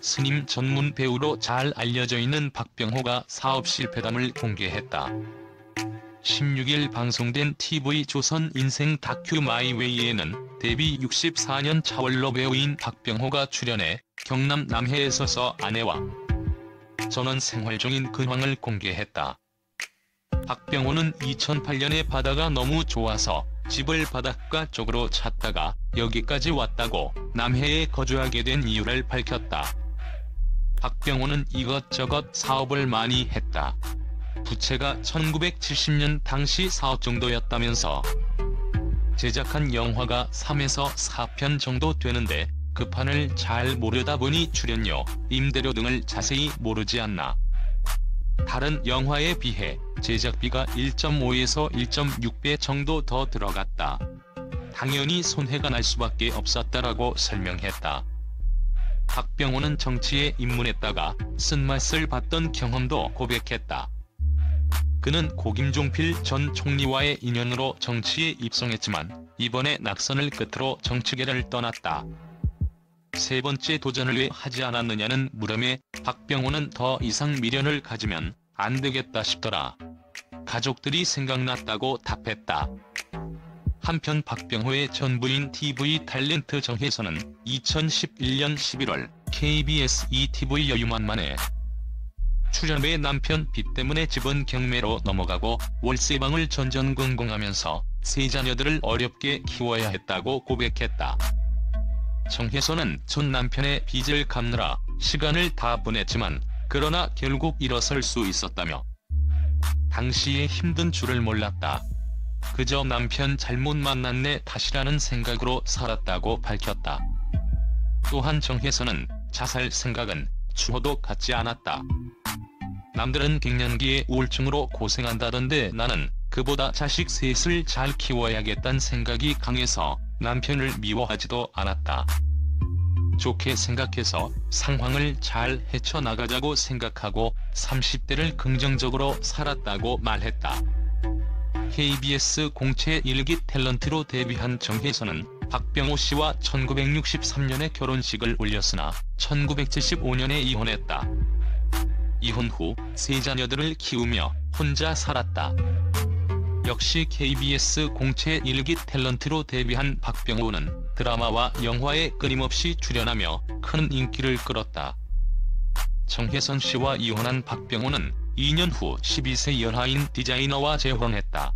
스님 전문 배우로 잘 알려져 있는 박병호가 사업 실패담을 공개했다. 16일 방송된 TV조선 인생 다큐 마이웨이에는 데뷔 64년 차원로 배우인 박병호가 출연해 경남 남해에 서서 아내와 전원 생활 중인 근황을 공개했다. 박병호는 2008년에 바다가 너무 좋아서 집을 바닷가 쪽으로 찾다가 여기까지 왔다고 남해에 거주하게 된 이유를 밝혔다. 박병호는 이것저것 사업을 많이 했다. 부채가 1970년 당시 4억 정도였다면서 제작한 영화가 3에서 4편 정도 되는데 그 판을 잘 모르다 보니 출연료, 임대료 등을 자세히 모르지 않나. 다른 영화에 비해 제작비가 1.5에서 1.6배 정도 더 들어갔다. 당연히 손해가 날 수밖에 없었다라고 설명했다. 박병호는 정치에 입문했다가 쓴맛을 봤던 경험도 고백했다. 그는 고김종필 전 총리와의 인연으로 정치에 입성했지만 이번에 낙선을 끝으로 정치계를 떠났다. 세 번째 도전을 왜 하지 않았느냐는 물음에 박병호는 더 이상 미련을 가지면 안 되겠다 싶더라. 가족들이 생각났다고 답했다. 한편 박병호의 전 부인 TV 탤런트 정혜선은 2011년 11월 KBS ETV 여유만만에 출연 후에 남편 빚 때문에 집은 경매로 넘어가고 월세방을 전전긍긍하면서 세 자녀들을 어렵게 키워야 했다고 고백했다. 정혜선은 전 남편의 빚을 갚느라 시간을 다 보냈지만 그러나 결국 일어설 수 있었다며 당시에 힘든 줄을 몰랐다. 그저 남편 잘못 만났네 탓이라는 생각으로 살았다고 밝혔다. 또한 정혜선은 자살 생각은 추호도 갖지 않았다. 남들은 갱년기에 우울증으로 고생한다던데 나는 그보다 자식 셋을 잘 키워야겠다는 생각이 강해서 남편을 미워하지도 않았다. 좋게 생각해서 상황을 잘 헤쳐나가자고 생각하고 30대를 긍정적으로 살았다고 말했다. KBS 공채 일기 탤런트로 데뷔한 정혜선은 박병호 씨와 1963년에 결혼식을 올렸으나 1975년에 이혼했다. 이혼 후 세 자녀들을 키우며 혼자 살았다. 역시 KBS 공채 일기 탤런트로 데뷔한 박병호는 드라마와 영화에 끊임없이 출연하며 큰 인기를 끌었다. 정혜선 씨와 이혼한 박병호는 2년 후 12세 연하인 디자이너와 재혼했다.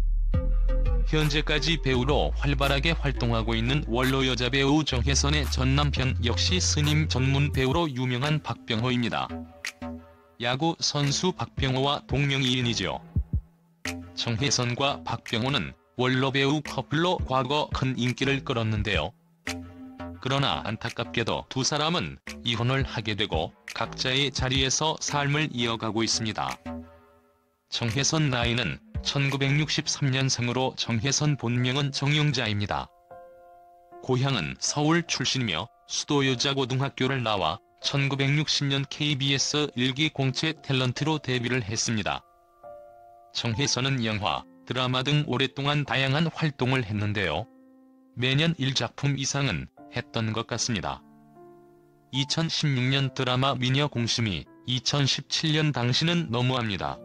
현재까지 배우로 활발하게 활동하고 있는 원로 여자 배우 정혜선의 전 남편 역시 스님 전문 배우로 유명한 박병호입니다. 야구 선수 박병호와 동명이인이죠. 정혜선과 박병호는 원로 배우 커플로 과거 큰 인기를 끌었는데요. 그러나 안타깝게도 두 사람은 이혼을 하게 되고 각자의 자리에서 삶을 이어가고 있습니다. 정혜선 나이는 1963년생으로 정혜선 본명은 정용자입니다. 고향은 서울 출신이며 수도여자고등학교를 나와 1960년 KBS 일기 공채 탤런트로 데뷔를 했습니다. 정혜선은 영화, 드라마 등 오랫동안 다양한 활동을 했는데요. 매년 1작품 이상은 했던 것 같습니다. 2016년 드라마 미녀 공심이 2017년 당신은 너무합니다.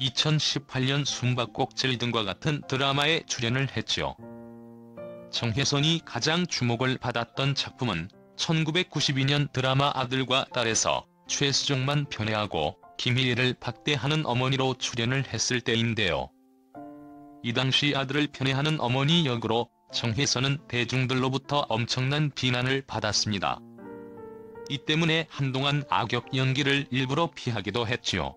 2018년 숨바꼭질 등과 같은 드라마에 출연을 했죠. 정혜선이 가장 주목을 받았던 작품은 1992년 드라마 아들과 딸에서 최수정만 편애하고 김희애를 박대하는 어머니로 출연을 했을 때인데요. 이 당시 아들을 편애하는 어머니 역으로 정혜선은 대중들로부터 엄청난 비난을 받았습니다. 이 때문에 한동안 악역 연기를 일부러 피하기도 했지요.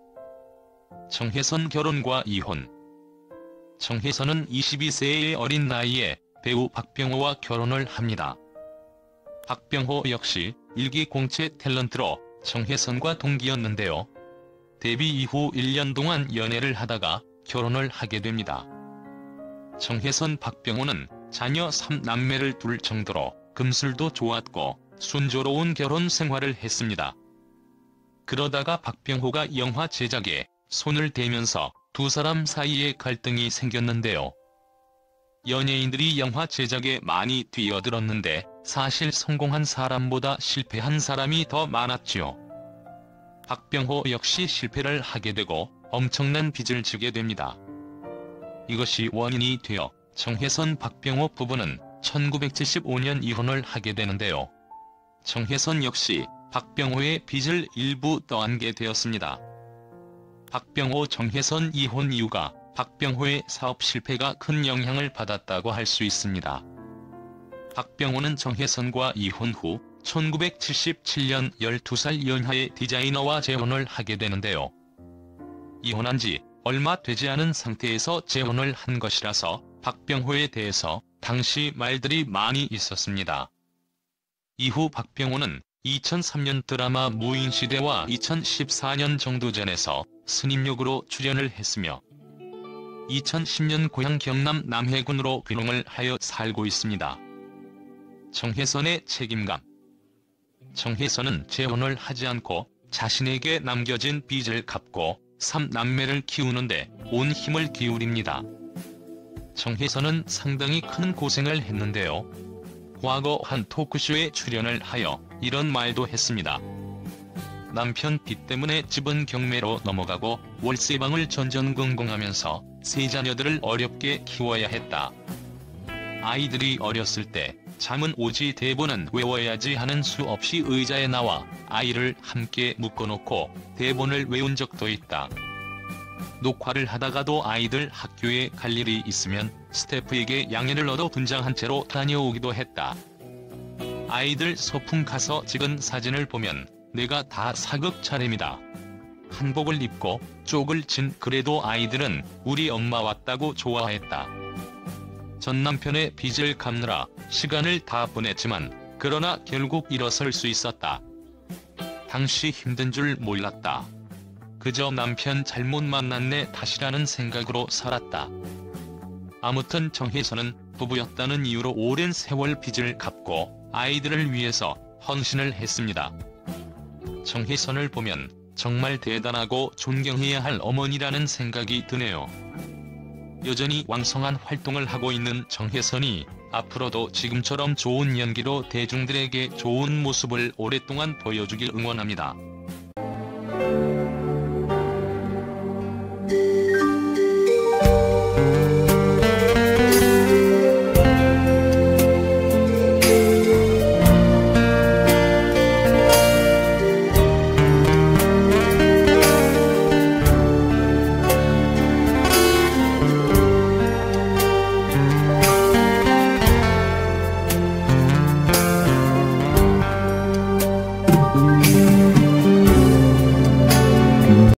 정혜선 결혼과 이혼 정혜선은 22세의 어린 나이에 배우 박병호와 결혼을 합니다. 박병호 역시 일기 공채 탤런트로 정혜선과 동기였는데요. 데뷔 이후 1년 동안 연애를 하다가 결혼을 하게 됩니다. 정혜선 박병호는 자녀 3남매를 둘 정도로 금술도 좋았고 순조로운 결혼 생활을 했습니다. 그러다가 박병호가 영화 제작에 손을 대면서 두 사람 사이에 갈등이 생겼는데요. 연예인들이 영화 제작에 많이 뛰어들었는데 사실 성공한 사람보다 실패한 사람이 더 많았지요. 박병호 역시 실패를 하게 되고 엄청난 빚을 지게 됩니다. 이것이 원인이 되어 정혜선 박병호 부부는 1975년 이혼을 하게 되는데요. 정혜선 역시 박병호의 빚을 일부 떠안게 되었습니다. 박병호 정혜선 이혼 이유가 박병호의 사업 실패가 큰 영향을 받았다고 할 수 있습니다. 박병호는 정혜선과 이혼 후 1977년 12살 연하의 디자이너와 재혼을 하게 되는데요. 이혼한 지 얼마 되지 않은 상태에서 재혼을 한 것이라서 박병호에 대해서 당시 말들이 많이 있었습니다. 이후 박병호는 2003년 드라마 무인시대와 2014년 정도전에서 스님 역으로 출연을 했으며 2010년 고향 경남 남해군으로 귀농을 하여 살고 있습니다. 정혜선의 책임감 정혜선은 재혼을 하지 않고 자신에게 남겨진 빚을 갚고 3남매를 키우는데 온 힘을 기울입니다. 정혜선은 상당히 큰 고생을 했는데요. 과거 한 토크쇼에 출연을 하여 이런 말도 했습니다. 남편 빚 때문에 집은 경매로 넘어가고 월세방을 전전긍긍하면서 세 자녀들을 어렵게 키워야 했다. 아이들이 어렸을 때 잠은 오지 대본은 외워야지 하는 수 없이 의자에 나와 아이를 함께 묶어놓고 대본을 외운 적도 있다. 녹화를 하다가도 아이들 학교에 갈 일이 있으면 스태프에게 양해를 얻어 분장한 채로 다녀오기도 했다. 아이들 소풍 가서 찍은 사진을 보면 내가 다 사극 차림이다. 한복을 입고 쪽을 친 그래도 아이들은 우리 엄마 왔다고 좋아했다. 전 남편의 빚을 갚느라 시간을 다 보냈지만 그러나 결국 일어설 수 있었다. 당시 힘든 줄 몰랐다. 그저 남편 잘못 만났네 다시라는 생각으로 살았다. 아무튼 정혜선은 부부였다는 이유로 오랜 세월 빚을 갚고 아이들을 위해서 헌신을 했습니다. 정혜선을 보면 정말 대단하고 존경해야 할 어머니라는 생각이 드네요. 여전히 왕성한 활동을 하고 있는 정혜선이 앞으로도 지금처럼 좋은 연기로 대중들에게 좋은 모습을 오랫동안 보여주길 응원합니다.